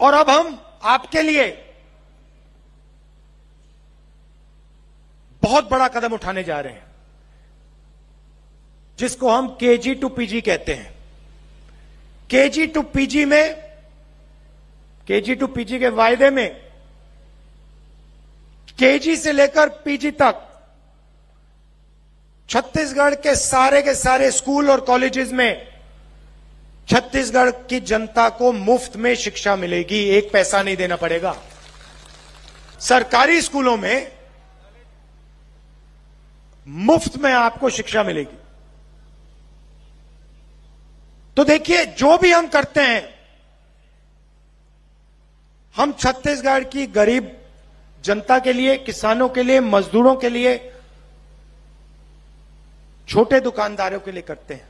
और अब हम आपके लिए बहुत बड़ा कदम उठाने जा रहे हैं, जिसको हम केजी टू पीजी कहते हैं। केजी टू पीजी में, केजी टू पीजी के वायदे में, केजी से लेकर पीजी तक, छत्तीसगढ़ के सारे के सारे स्कूल और कॉलेजेस में छत्तीसगढ़ की जनता को मुफ़्त में शिक्षा मिलेगी, एक पैसा नहीं देना पड़ेगा। सरकारी स्कूलों में मुफ़्त में आपको शिक्षा मिलेगी। तो देखिए, जो भी हम करते हैं, हम छत्तीसगढ़ की गरीब जनता के लिए, किसानों के लिए, मजदूरों के लिए, छोटे दुकानदारों के लिए करते हैं।